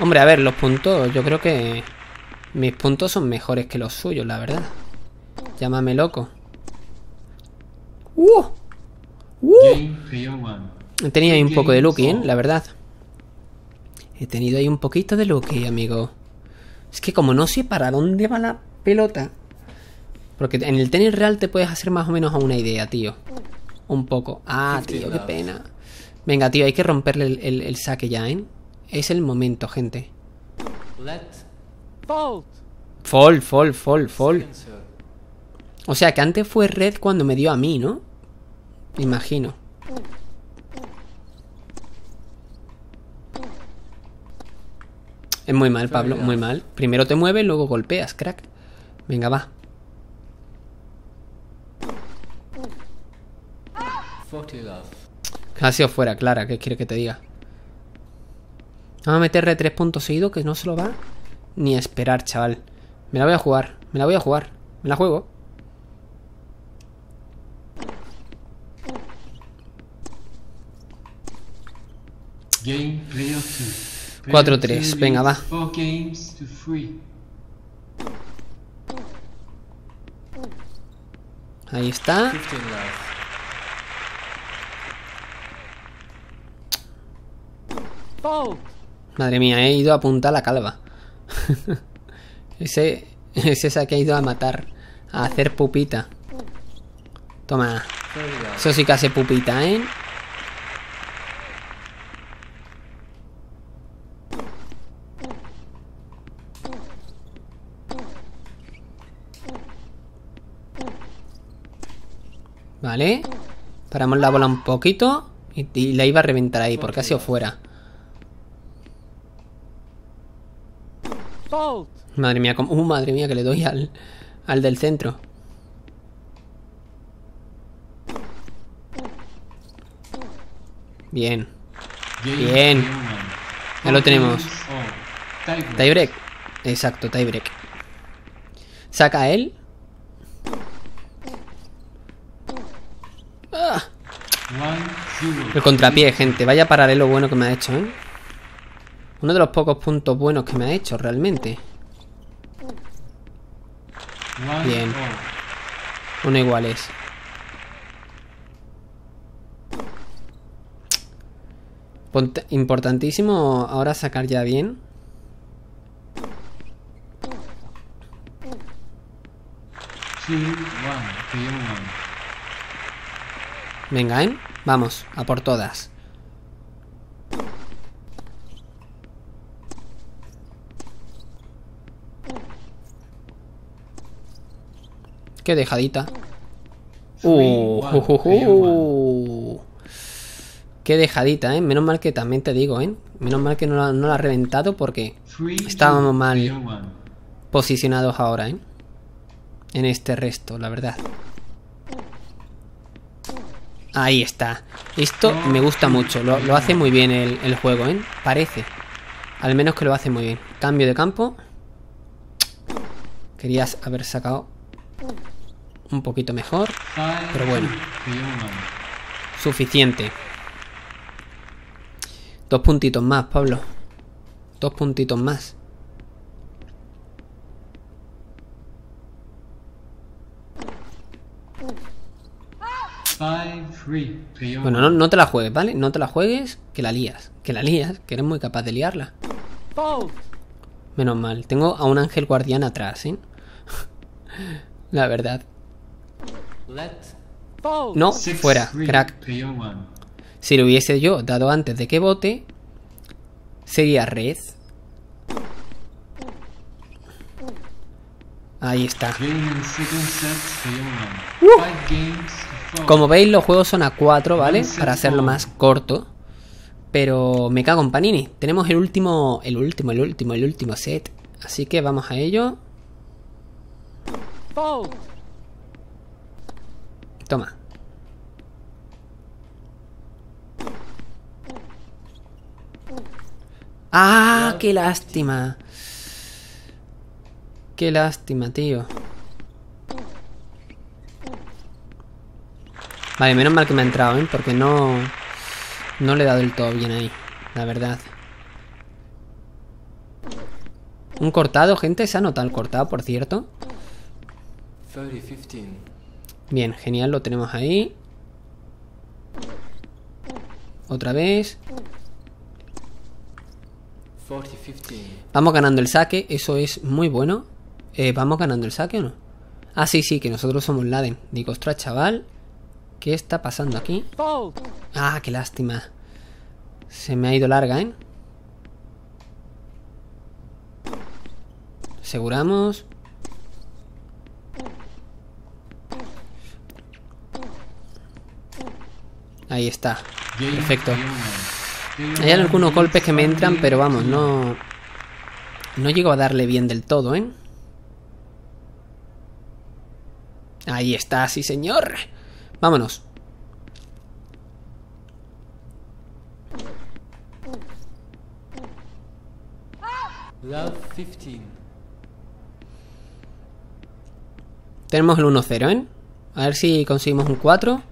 Hombre, a ver, los puntos, yo creo que mis puntos son mejores que los suyos, la verdad. Llámame loco. ¡Uh! ¡Uh! Game player 1. He tenido ahí un poco de Lucky, ¿eh? La verdad. He tenido ahí un poquito de Lucky, amigo. Es que como no sé para dónde va la pelota. Porque en el tenis real te puedes hacer más o menos a una idea, tío. Un poco. Ah, tío, qué pena. Venga, tío, hay que romperle el, el- el saque ya, ¿eh? Es el momento, gente. Let. Fall, fall, fall, fall. O sea que antes fue red cuando me dio a mí, ¿no? Imagino. Es muy mal, Pablo, muy mal. Primero te mueves, luego golpeas, crack. Venga, va. Forty love. Ha sido fuera, Clara, ¿qué quiere que te diga? Vamos a meterle tres puntos seguidos que no se lo va ni a esperar, chaval. Me la voy a jugar, me la voy a jugar. Me la juego. Game player 2. 4-3, venga, va. 4 games to 3. Ahí está. Fifteen love. Madre mía, he ido a apuntar la calva. *laughs* Ese, ese se ha ido a matar. A hacer pupita. Toma. 30 love. Eso sí que hace pupita, ¿eh? Vale. Paramos la bola un poquito. Y, y la iba a reventar ahí, porque ha sido fuera. Madre mía, como... Uh, madre mía, que le doy al, al del centro. Bien. Bien. Ya lo tenemos. All. Tiebreak. Exacto, tiebreak. Saca él. Ah, el contrapié, gente. Vaya paralelo bueno que me ha hecho, ¿eh? Uno de los pocos puntos buenos que me ha hecho, realmente. Bien. Uno igual es. Pont- Importantísimo ahora sacar ya bien. Venga, ¿eh? Vamos, a por todas. Qué dejadita. Uh, uh, uh. Qué dejadita, ¿eh? Menos mal que también te digo, ¿eh? Menos mal que no la, no la ha reventado porque Estábamos mal. Posicionados ahora, ¿eh? En este resto, la verdad. Ahí está. Esto me gusta mucho. Lo, lo hace muy bien el, el juego, ¿eh? Parece. Al menos que lo hace muy bien. Cambio de campo. Querías haber sacado un poquito mejor. Pero bueno. Suficiente. Dos puntitos más, Pablo. Dos puntitos más. KO Bueno, no, no te la juegues, ¿vale? No te la juegues, que la lías. Que la lías, que eres muy capaz de liarla. Menos mal. Tengo a un ángel guardián atrás, ¿eh? *laughs* la verdad. Let. No, fuera, crack. Si lo hubiese yo dado antes de que vote, sería red. Ahí está. Four. Como veis, los juegos son a 4, ¿vale? Para hacerlo más corto. Pero me cago en Panini. Tenemos el último, el último, el último, el último set. Así que vamos a ello. Toma. ¡Ah! ¡Qué lástima! ¡Qué lástima, tío! Vale, menos mal que me ha entrado, ¿eh? Porque no... No le he dado del todo bien ahí, la verdad. Un cortado, gente. ¿Se ha notado el cortado, por cierto? 30 15. Bien, genial, lo tenemos ahí. Otra vez. 40 15. Vamos ganando el saque, eso es muy bueno. Eh, ¿Vamos ganando el saque o no? Ah, sí, sí, que nosotros somos Laden. Digo, ostras, chaval. ¿Qué está pasando aquí? Ah, qué lástima. Se me ha ido larga, ¿eh? Aseguramos. Ahí está. Perfecto. Hay algunos golpes que me entran, pero vamos, no... No llego a darle bien del todo, ¿eh? Ahí está, sí señor. Vámonos. Love 15. Tenemos el 1-0, ¿eh? A ver si conseguimos un 4.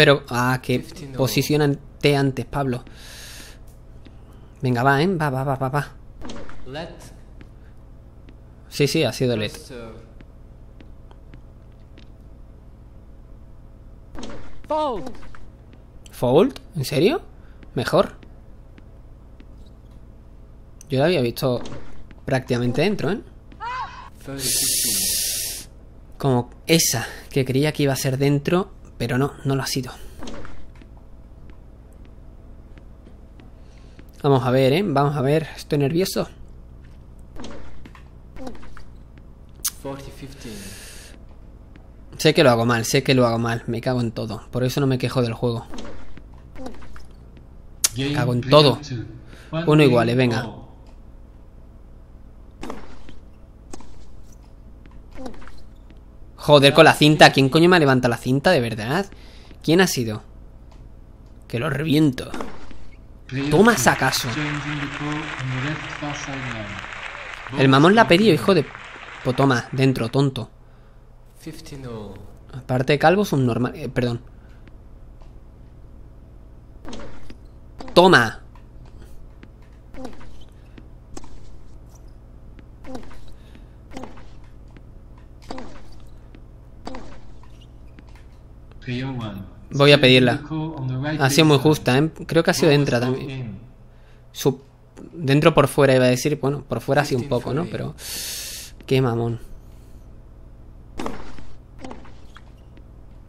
Pero... Ah, que 15 no. posicionante antes, Pablo. Venga, va, ¿eh? Va, va, va, va, va. Sí, sí, ha sido LED. First serve. ¿Fold? ¿En serio? Mejor. Yo lo había visto prácticamente dentro, ¿eh? 30 15. Como esa, que creía que iba a ser dentro, pero no, no lo ha sido. Vamos a ver, ¿eh? Vamos a ver. Estoy nervioso. 40 15. Sé que lo hago mal, sé que lo hago mal. Me cago en todo. Por eso no me quejo del juego. Game Cago en todo. Uno game iguales, venga. ball. Joder, con la cinta. ¿Quién coño me levanta la cinta, de verdad? ¿Quién ha sido? Que lo reviento. Toma. Ball El mamón la ha pedido, hijo de... Pues toma, dentro, tonto. 15 all. Aparte de calvo, es un normal... eh, perdón. Toma. Voy a pedirla. Ha sido muy justa, ¿eh? Creo que ha sido dentro también. Dentro por fuera iba a decir. Bueno, por fuera sí un poco, ¿no? 15-40. Pero... Qué mamón.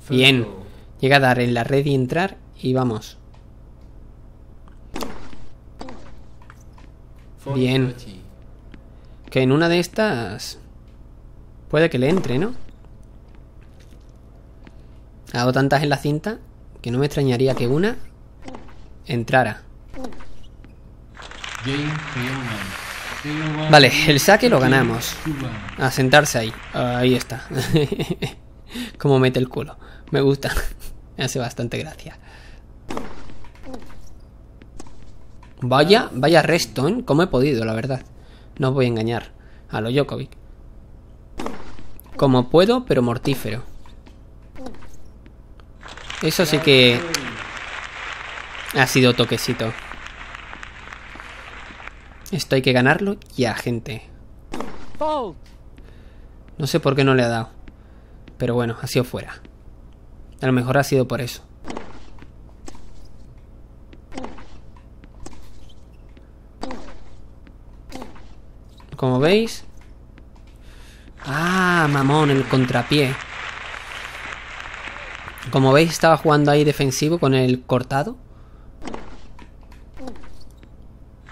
Bien. Llega a dar en la red y entrar y vamos. 40 Bien. 30. Que en una de estas... Puede que le entre, ¿no? Hago tantas en la cinta que no me extrañaría que una entrara. Vale, el saque lo ganamos. 2-1. A sentarse ahí. Ahí está. *laughs* Como mete el culo. Me gusta. *laughs* Me hace bastante gracia. Vaya, vaya resto, ¿eh? Como he podido, la verdad. No os voy a engañar. A lo Djokovic. Como puedo, pero mortífero. Eso sí que... Ha sido toquecito. Esto hay que ganarlo ya, gente. No sé por qué no le ha dado. Pero bueno, ha sido fuera. A lo mejor ha sido por eso. Como veis... Ah, mamón, el contrapié. Como veis, estaba jugando ahí defensivo con el cortado.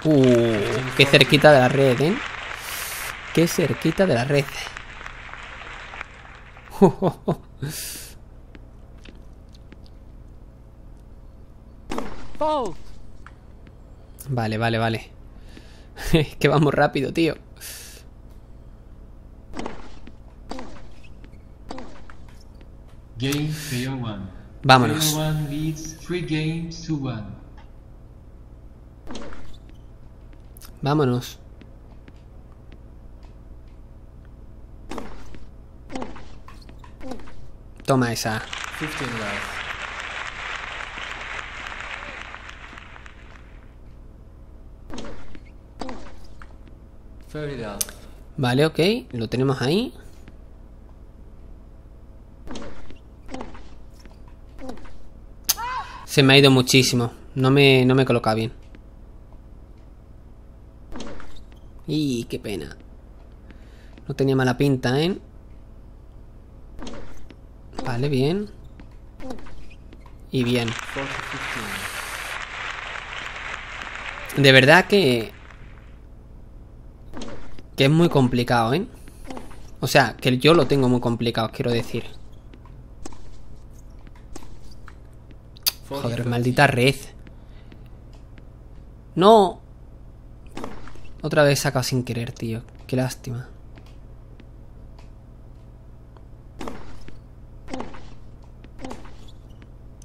Uh, qué cerquita de la red, ¿eh? Qué cerquita de la red. *laughs* Vale, vale, vale. *laughs* que vamos rápido, tío. Game player one. Vámonos. Player one leads three games to one. Vámonos. Toma esa. 15 left. Thirty left. Vale, ok. Lo tenemos ahí. Se me ha ido muchísimo. No me, no me coloca bien. Y qué pena. No tenía mala pinta, ¿eh? Vale, bien. Y bien. 40 15. De verdad que... Que es muy complicado, ¿eh? O sea, que yo lo tengo muy complicado, quiero decir. Joder, 30. maldita red. No. Otra vez saca sin querer, tío. Qué lástima.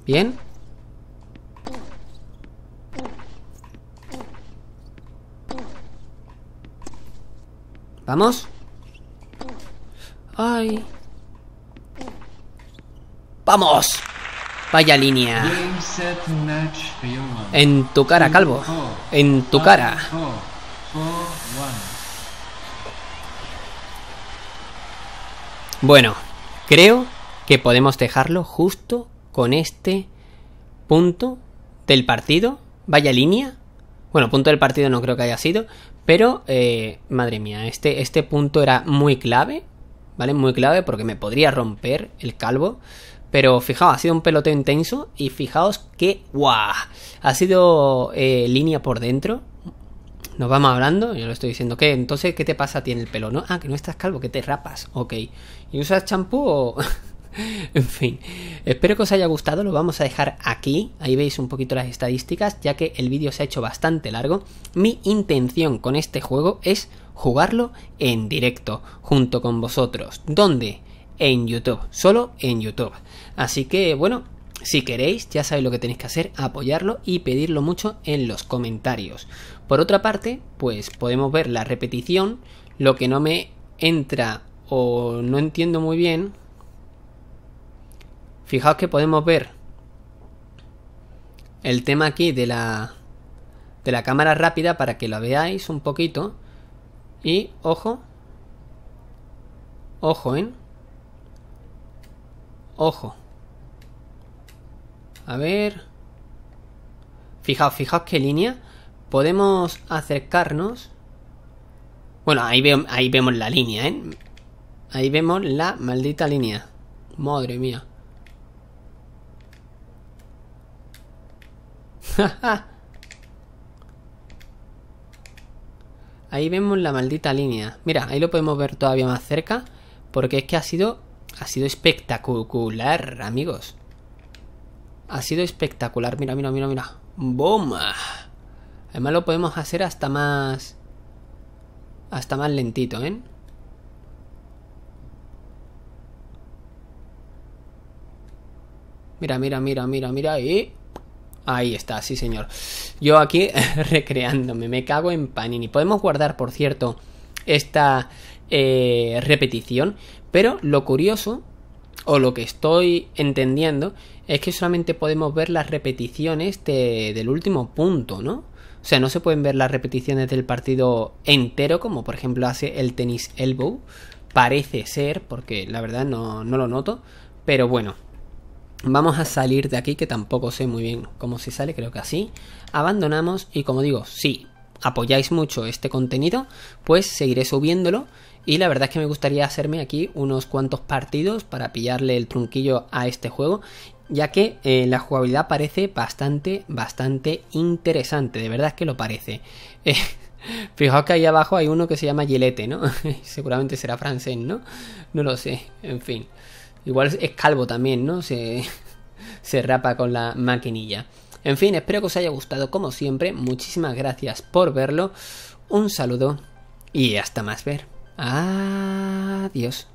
Bien. Vamos. Ay. Vamos. Vaya línea. En tu cara, calvo. En tu cara. Bueno, creo que podemos dejarlo justo con este punto del partido. Vaya línea. Bueno, punto del partido no creo que haya sido. Pero, eh, madre mía, este, este punto era muy clave, ¿vale? Muy clave porque me podría romper el calvo. Pero fijaos, ha sido un peloteo intenso y fijaos que, ¡guau! Ha sido eh, línea por dentro. Nos vamos hablando, yo lo estoy diciendo. ¿Qué? Entonces, ¿qué te pasa a ti en el pelo? ¿No? Ah, que no estás calvo, que te rapas. Ok. ¿Y usas champú o...? *laughs* en fin, espero que os haya gustado, lo vamos a dejar aquí, ahí veis un poquito las estadísticas, ya que el vídeo se ha hecho bastante largo. Mi intención con este juego es jugarlo en directo, junto con vosotros. ¿Dónde? En YouTube, solo en YouTube. Así que bueno, si queréis, ya sabéis lo que tenéis que hacer, apoyarlo y pedirlo mucho en los comentarios. Por otra parte, pues podemos ver la repetición, lo que no me entra o no entiendo muy bien Fijaos que podemos ver el tema aquí de la de la cámara rápida para que lo veáis un poquito. Y ojo. Ojo, ¿eh? Ojo. A ver. Fijaos, fijaos qué línea. Podemos acercarnos. Bueno, ahí, ahí vemos la línea, ¿eh? Ahí vemos la maldita línea. Madre mía. *laughs* ahí vemos la maldita línea. Mira, ahí lo podemos ver todavía más cerca. Porque es que ha sido. Ha sido espectacular, amigos. Ha sido espectacular. Mira, mira, mira, mira. ¡Boom! Además lo podemos hacer hasta más. Hasta más lentito, ¿eh? Mira, mira, mira, mira, mira. Y. Ahí está, sí señor. Yo aquí *laughs* recreándome, me cago en Panini. Podemos guardar, por cierto, esta eh, repetición, pero lo curioso, o lo que estoy entendiendo, es que solamente podemos ver las repeticiones del último punto, ¿no? O sea, no se pueden ver las repeticiones del partido entero, como por ejemplo hace el tenis elbow. Parece ser, porque la verdad no, no lo noto. Pero bueno, Vamos a salir de aquí, que tampoco sé muy bien cómo se sale, creo que así. Abandonamos y como digo, si apoyáis mucho este contenido, pues seguiré subiéndolo. Y la verdad es que me gustaría hacerme aquí unos cuantos partidos para pillarle el trunquillo a este juego, ya que eh, la jugabilidad parece bastante, bastante interesante. De verdad es que lo parece. *laughs* Eh, fijaos que ahí abajo hay uno que se llama Gilete, ¿no? *laughs* Seguramente será francés, ¿no? No lo sé, en fin. Igual es calvo también, ¿no? Se, *laughs* se rapa con la maquinilla. En fin, espero que os haya gustado como siempre. Muchísimas gracias por verlo. Un saludo y hasta más ver. Adiós.